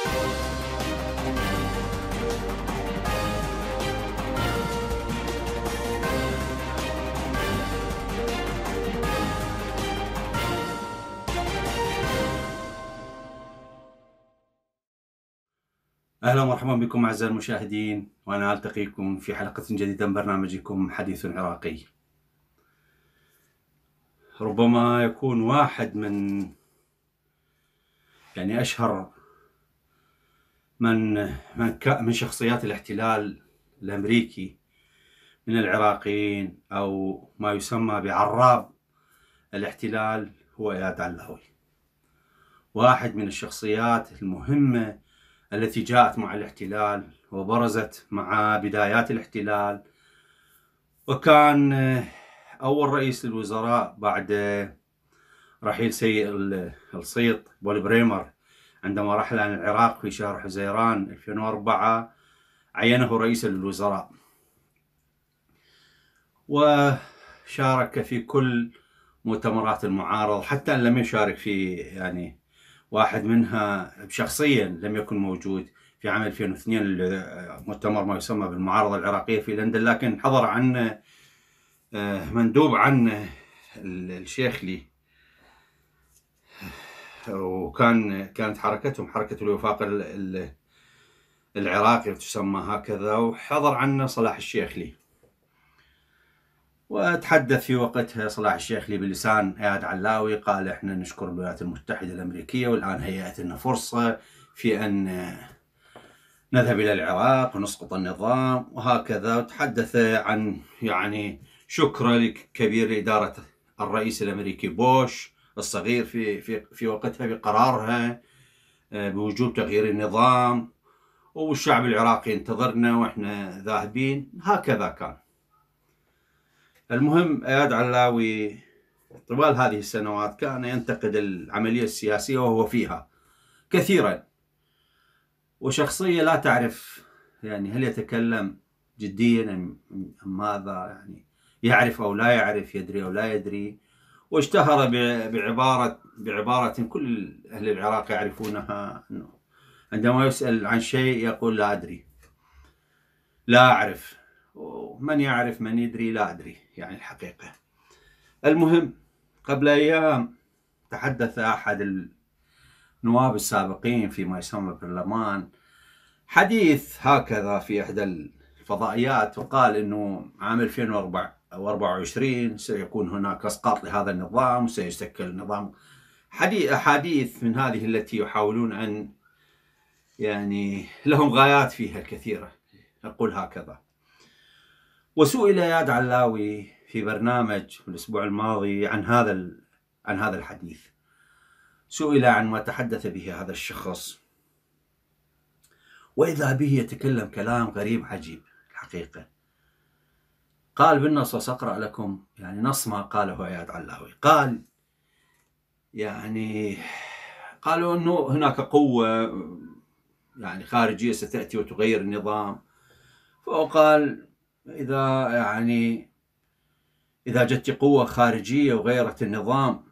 أهلا ومرحبا بكم أعزائي المشاهدين وأنا ألتقيكم في حلقة جديدة من برنامجكم حديث عراقي. ربما يكون واحد من يعني أشهر من من من شخصيات الاحتلال الأمريكي من العراقيين أو ما يسمى بعراب الاحتلال هو إياد علاوي. واحد من الشخصيات المهمة التي جاءت مع الاحتلال وبرزت مع بدايات الاحتلال وكان أول رئيس للوزراء بعد رحيل سيء الصيط بول بريمر عندما رحل عن العراق في شهر حزيران 2004 عينه رئيسا للوزراء وشارك في كل مؤتمرات المعارضة حتى أن لم يشارك في يعني واحد منها شخصيا لم يكن موجود في عام 2002 مؤتمر ما يسمى بالمعارضة العراقية في لندن لكن حضر عنه آه، مندوب عنه الشيخلي وكان كانت حركتهم حركة الوفاق العراقي تسمى هكذا وحضر عنه صلاح الشيخلي وتحدث في وقتها صلاح الشيخ لي بلسان اياد علاوي قال إحنا نشكر الولايات المتحدة الأمريكية والآن هيأت لنا فرصة في أن نذهب إلى العراق ونسقط النظام وهكذا. وتحدث عن يعني شكر لكبير إدارة الرئيس الأمريكي بوش الصغير في في في وقتها بقرارها آه، بوجوب تغيير النظام والشعب العراقي ينتظرنا وإحنا ذاهبين. هكذا كان. المهم اياد علاوي طوال هذه السنوات كان ينتقد العملية السياسية وهو فيها كثيرا. وشخصية لا تعرف يعني هل يتكلم جديا أم ماذا يعني يعرف أو لا يعرف يدري أو لا يدري. واشتهر بعبارة بعبارة كل أهل العراق يعرفونها إنه عندما يسأل عن شيء يقول لا أدري. لا أعرف. ومن يعرف من يدري لا أدري يعني الحقيقة. المهم قبل أيام تحدث أحد النواب السابقين فيما يسمى بالبرلمان حديث هكذا في إحدى الفضائيات وقال أنه عام 2024 سيكون هناك أسقاط لهذا النظام وسيشكل نظام أحاديث من هذه التي يحاولون أن يعني لهم غايات فيها الكثيرة. نقول هكذا. وسئل إياد علاوي في برنامج الأسبوع الماضي عن هذا عن هذا الحديث. سئل عن ما تحدث به هذا الشخص. وإذا به يتكلم كلام غريب عجيب الحقيقة. قال بالنص سأقرأ لكم. يعني نص ما قاله اياد علاوي قال يعني قالوا إنه هناك قوة يعني خارجية ستأتي وتغير النظام. فقال إذا يعني إذا جت قوة خارجية وغيرت النظام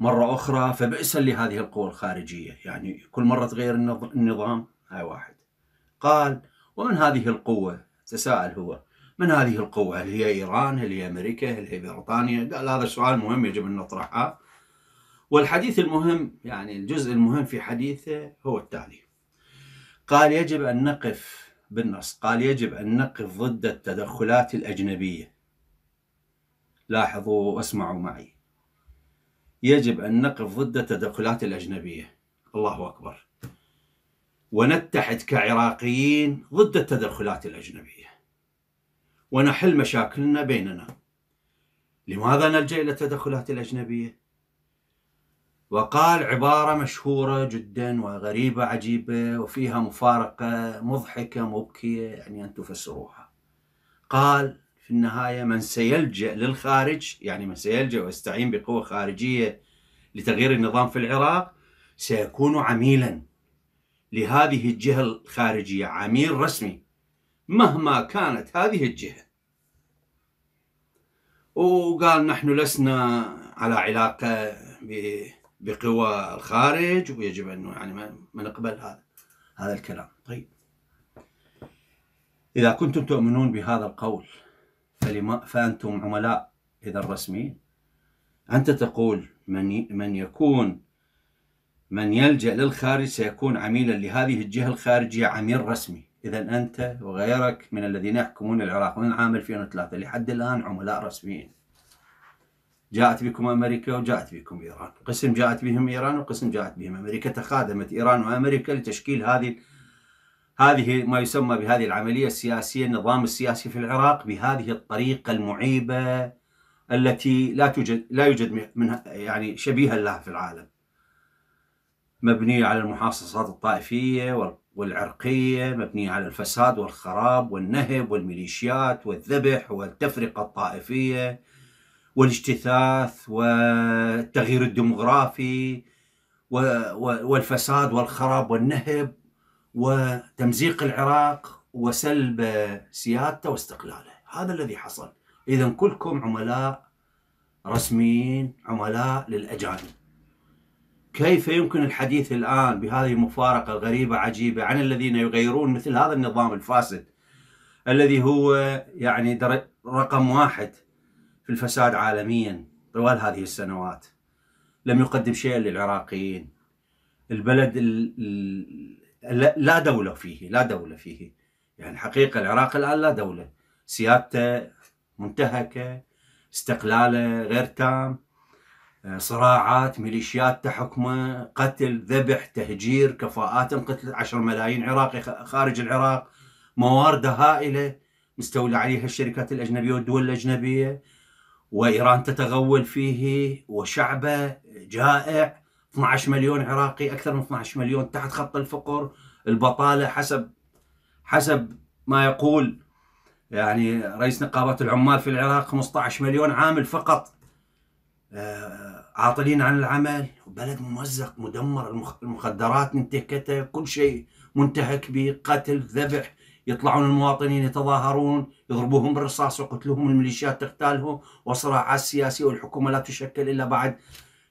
مرة أخرى فبئسا لهذه القوة الخارجية. يعني كل مرة تغير النظام هاي واحد. قال ومن هذه القوة؟ تساءل هو. من هذه القوة؟ هل هي إيران؟ هل هي أمريكا؟ هل هي بريطانيا؟ قال هذا سؤال مهم يجب أن نطرحه. والحديث المهم يعني الجزء المهم في حديثه هو التالي. قال يجب أن نقف بالنص. قال يجب أن نقف ضد التدخلات الأجنبية. لاحظوا واسمعوا معي. يجب أن نقف ضد التدخلات الأجنبية. الله أكبر. ونتحد كعراقيين ضد التدخلات الأجنبية. ونحل مشاكلنا بيننا. لماذا نلجأ إلى التدخلات الأجنبية؟ وقال عبارة مشهورة جدا وغريبة عجيبة وفيها مفارقة مضحكة مبكية يعني أن تفسروها قال في النهاية من سيلجأ للخارج يعني من سيلجأ ويستعين بقوة خارجية لتغيير النظام في العراق سيكون عميلا لهذه الجهة الخارجية عميل رسمي. مهما كانت هذه الجهة وقال نحن لسنا على علاقة بقوى الخارج ويجب أنه يعني ما نقبل هذا هذا الكلام. طيب. إذا كنتم تؤمنون بهذا القول فلما فأنتم عملاء إذا الرسميين. أنت تقول من من يكون من يلجأ للخارج سيكون عميلا لهذه الجهة الخارجية عميل رسمي. إذا أنت وغيرك من الذين يحكمون العراق من عام 2003 لحد الآن عملاء رسميين. جاءت بكم أمريكا وجاءت بكم إيران. قسم جاءت بهم إيران وقسم جاءت بهم أمريكا. تخادمت إيران وأمريكا لتشكيل هذه هذه ما يسمى بهذه العملية السياسية النظام السياسي في العراق بهذه الطريقة المعيبة التي لا توجد لا يوجد منها يعني شبيها لها في العالم. مبنية على المحاصصات الطائفية والعرقية مبنية على الفساد والخراب والنهب والميليشيات والذبح والتفرقة الطائفية والاجتثاث والتغيير الديمغرافي والفساد والخراب والنهب وتمزيق العراق وسلب سيادته واستقلاله. هذا الذي حصل. إذا كلكم عملاء رسميين عملاء للأجانب. كيف يمكن الحديث الآن بهذه المفارقة الغريبة عجيبة عن الذين يغيرون مثل هذا النظام الفاسد الذي هو يعني رقم واحد في الفساد عالميا طوال هذه السنوات؟ لم يقدم شيئا للعراقيين. البلد لا دولة فيه لا دولة فيه. يعني حقيقة العراق الآن لا دولة. سيادته منتهكة استقلاله غير تام. صراعات ميليشيات تحكمه قتل ذبح تهجير كفاءات قتل 10 ملايين عراقي خارج العراق موارد هائلة مستولى عليها الشركات الأجنبية والدول الأجنبية وإيران تتغول فيه وشعبه جائع. 12 مليون عراقي أكثر من 12 مليون تحت خط الفقر البطالة حسب حسب ما يقول يعني رئيس نقابة العمال في العراق 15 مليون عامل فقط. عاطلين عن العمل بلد ممزق مدمر المخدرات منتهكته كل شيء منتهك به قتل ذبح يطلعون المواطنين يتظاهرون يضربوهم بالرصاص وقتلهم الميليشيات تغتالهم وصراعات سياسية والحكومة لا تشكل إلا بعد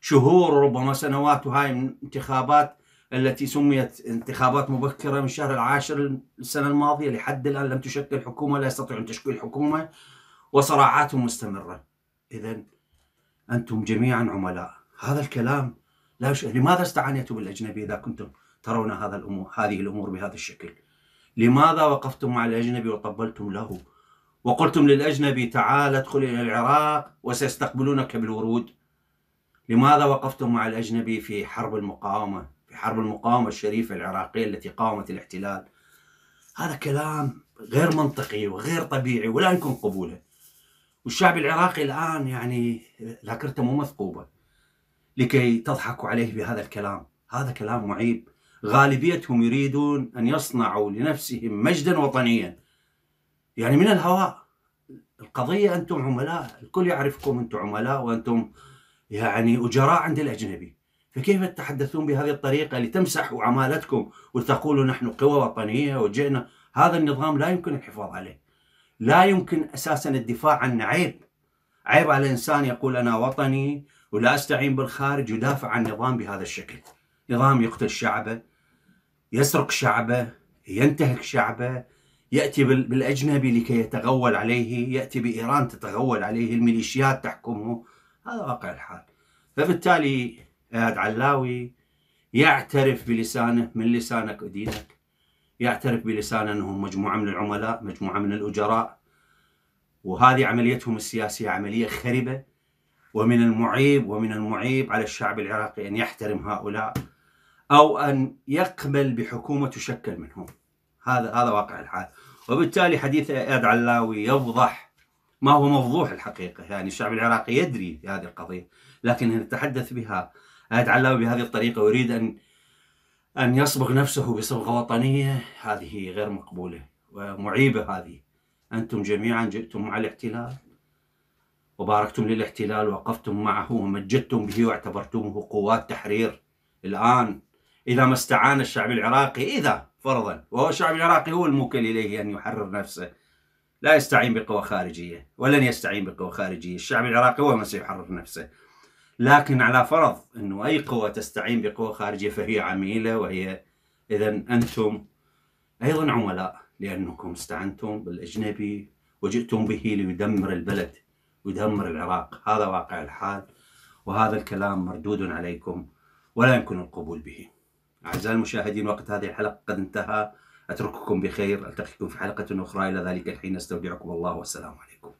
شهور وربما سنوات. وهاي انتخابات التي سميت انتخابات مبكرة من الشهر العاشر السنة الماضية لحد الآن لم تشكل حكومة لا يستطيعون تشكيل حكومة وصراعاتهم مستمرة. إذا أنتم جميعا عملاء. هذا الكلام لا يش... لماذا استعانيتوا بالأجنبي إذا كنتم ترون هذا الأمور هذه الأمور بهذا الشكل؟ لماذا وقفتم مع الأجنبي وطبلتم له؟ وقلتم للأجنبي تعال ادخل إلى العراق وسيستقبلونك بالورود. لماذا وقفتم مع الأجنبي في حرب المقاومة في حرب المقاومة الشريفة العراقية التي قاومت الاحتلال؟ هذا كلام غير منطقي وغير طبيعي ولا يمكن قبوله. والشعب العراقي الآن يعني ذاكرته مو مثقوبة لكي تضحكوا عليه بهذا الكلام. هذا كلام معيب. غالبيتهم يريدون أن يصنعوا لنفسهم مجدا وطنيا. يعني من الهواء. القضية أنتم عملاء الكل يعرفكم أنتم عملاء وأنتم يعني أجراء عند الأجنبي. فكيف تتحدثون بهذه الطريقة لتمسحوا عمالتكم وتقولوا نحن قوة وطنية وجئنا؟ هذا النظام لا يمكن الحفاظ عليه. لا يمكن أساسا الدفاع عنه عيب. عيب على الإنسان يقول أنا وطني ولا أستعين بالخارج يدافع عن نظام بهذا الشكل. نظام يقتل شعبه يسرق شعبه ينتهك شعبه يأتي بالأجنبي لكي يتغول عليه يأتي بإيران تتغول عليه الميليشيات تحكمه. هذا واقع الحال. فبالتالي اياد علاوي يعترف بلسانه من لسانك ودينك. يعترف بلسانه أنهم مجموعة من العملاء مجموعة من الأجراء. وهذه عمليتهم السياسية عملية خربة. ومن المعيب ومن المعيب على الشعب العراقي أن يحترم هؤلاء أو أن يقبل بحكومة تشكل منهم. هذا هذا واقع الحال. وبالتالي حديث إياد علاوي يوضح ما هو مفضوح الحقيقة. يعني الشعب العراقي يدري بهذه القضية لكن نتحدث بها إياد علاوي بهذه الطريقة ويريد أن أن يصبغ نفسه بصبغة وطنية هذه غير مقبولة ومعيبة هذه. أنتم جميعا جئتم مع الاحتلال وباركتم للاحتلال وقفتم معه ومجدتم به واعتبرتموه قوات تحرير. الآن إذا ما استعان الشعب العراقي إذا فرضا وهو الشعب العراقي هو الموكل إليه أن يحرر نفسه. لا يستعين بقوى خارجية ولن يستعين بقوى خارجية، الشعب العراقي هو من سيحرر نفسه. لكن على فرض إنه أي قوة تستعين بقوى خارجية فهي عميلة وهي إذا أنتم أيضا عملاء لأنكم استعنتم بالأجنبي وجئتم به ليدمر البلد ويدمر العراق. هذا واقع الحال وهذا الكلام مردود عليكم ولا يمكن القبول به. أعزائي المشاهدين وقت هذه الحلقة قد انتهى. أترككم بخير. ألتقيكم في حلقة أخرى. إلى ذلك الحين أستودعكم الله والسلام عليكم.